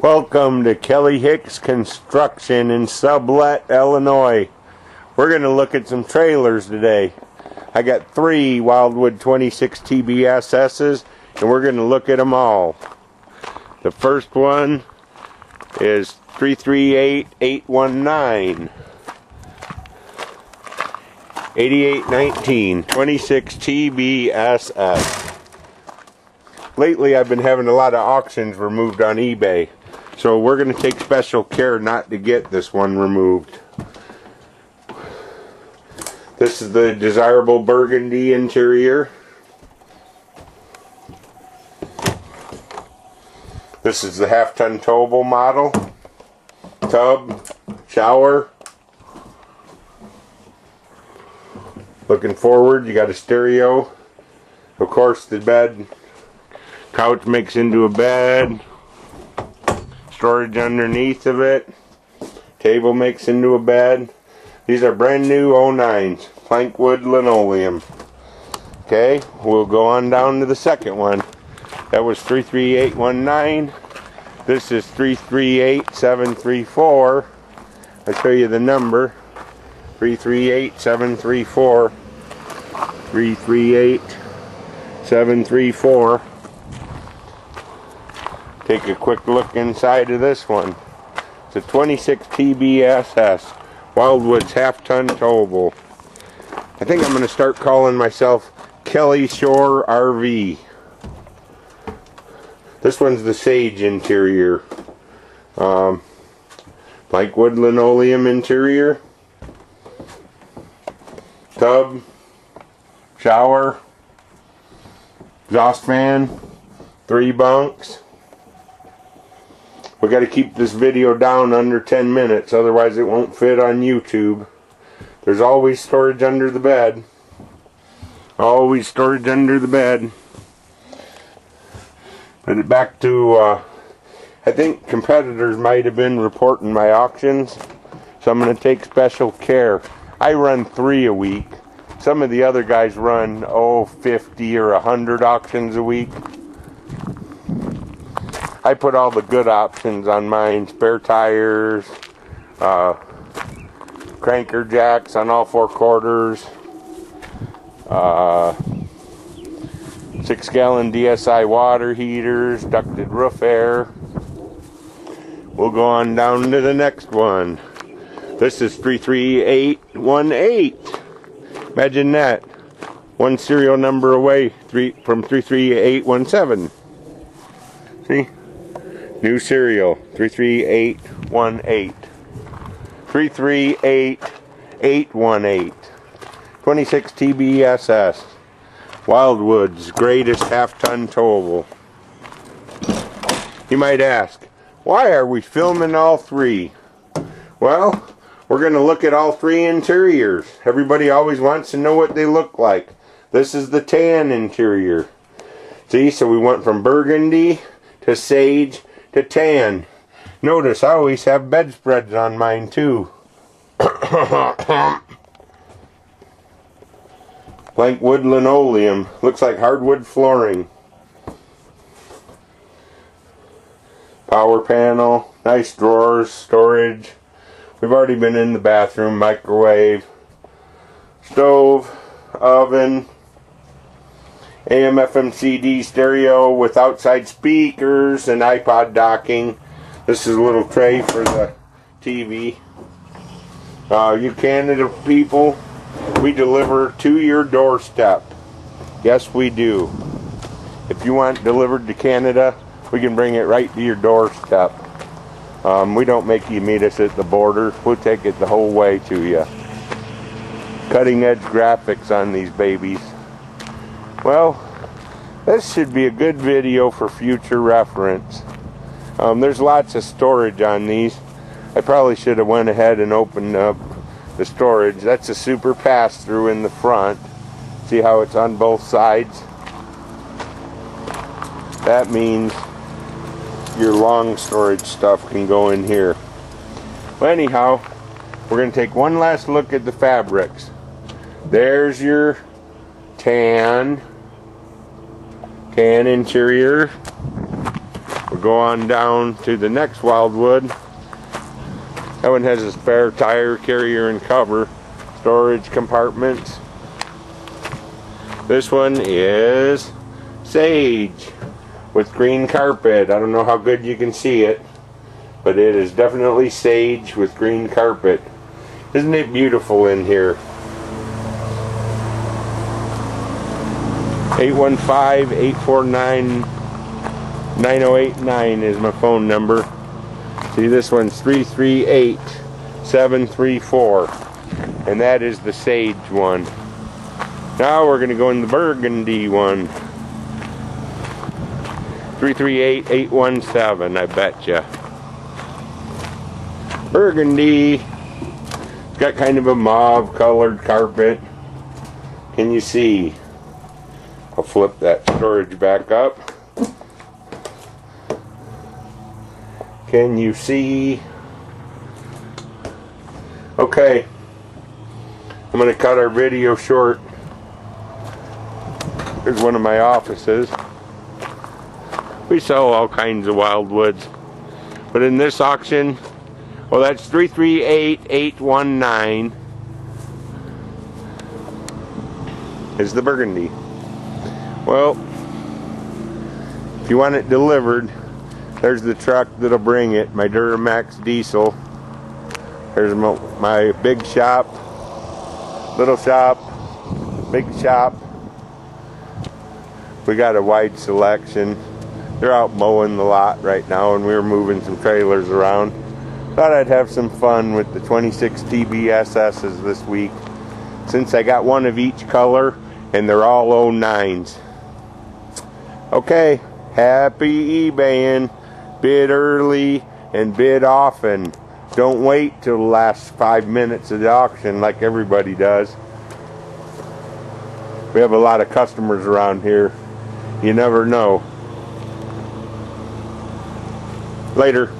Welcome to Kelly Hicks Construction in Sublette, Illinois. We're going to look at some trailers today. I got three Wildwood 26 TBSS's and we're going to look at them all. The first one is 338819. 8819 26 TBSS. Lately I've been having a lot of auctions removed on eBay. So we're going to take special care not to get this one removed. This is the desirable burgundy interior. This is the half-ton towable model. Tub, shower. Looking forward, you got a stereo. Of course, the bed, couch makes into a bed. Storage underneath of it. Table makes into a bed. These are brand new 09s, plankwood linoleum. Okay, we'll go on down to the second one. That was 33819. This is 338734. I'll show you the number. 338734. 338734. Take a quick look inside of this one. It's a 26 TBSS. Wildwood's half-ton towable. I think I'm going to start calling myself Kelly Shore RV. This one's the Sage interior. Um, wood linoleum interior. Tub. Shower. Exhaust fan. Three bunks. We got to keep this video down under 10 minutes, otherwise it won't fit on YouTube. There's always storage under the bed. Always storage under the bed. But back to, uh, I think competitors might have been reporting my auctions, so I'm going to take special care. I run three a week. Some of the other guys run, oh, 50 or 100 auctions a week. I put all the good options on mine, spare tires, uh, cranker jacks on all four quarters, uh, six gallon DSI water heaters, ducted roof air. We'll go on down to the next one. This is 33818. Imagine that. One serial number away three, from 33817. See? New serial 33818. 338818. 26 TBSS. Wildwood's greatest half-ton towable. You might ask, why are we filming all three? Well, we're going to look at all three interiors. Everybody always wants to know what they look like. This is the tan interior. See, so we went from burgundy to sage to tan. Notice I always have bedspreads on mine too. Plank wood linoleum. Looks like hardwood flooring. Power panel. Nice drawers, storage. We've already been in the bathroom, microwave, stove, oven, AM FM CD stereo with outside speakers and iPod docking. This is a little tray for the TV. Uh, you Canada people, we deliver to your doorstep. Yes, we do. If you want delivered to Canada, we can bring it right to your doorstep. Um, we don't make you meet us at the border. We'll take it the whole way to you. Cutting edge graphics on these babies. Well, this should be a good video for future reference. Um, there's lots of storage on these. I probably should have went ahead and opened up the storage. That's a super pass-through in the front. See how it's on both sides? That means your long storage stuff can go in here. Anyhow, we're going to take one last look at the fabrics. There's your tan, tan interior. We'll go on down to the next Wildwood. That one has a spare tire carrier and cover, storage compartments. This one is sage with green carpet. I don't know how good you can see it, but it is definitely sage with green carpet. Isn't it beautiful in here? 815-849-9089 is my phone number. See this one's 338-734 and that is the sage one. Now we're going to go in the burgundy one. 338-817 I bet you. Burgundy. It's got kind of a mauve colored carpet. Can you see? I'll flip that storage back up. Can you see? Okay. I'm going to cut our video short. Here's one of my offices. We sell all kinds of wildwoods. But in this auction, well that's 338819 is the burgundy. Well, if you want it delivered, there's the truck that'll bring it, my Duramax diesel. There's my, my big shop, little shop, big shop. We got a wide selection. They're out mowing the lot right now and we are moving some trailers around. Thought I'd have some fun with the 26 TBSSs this week. Since I got one of each color and they're all 09s. Okay, happy eBaying. Bid early and bid often. Don't wait till the last five minutes of the auction like everybody does. We have a lot of customers around here. You never know. Later.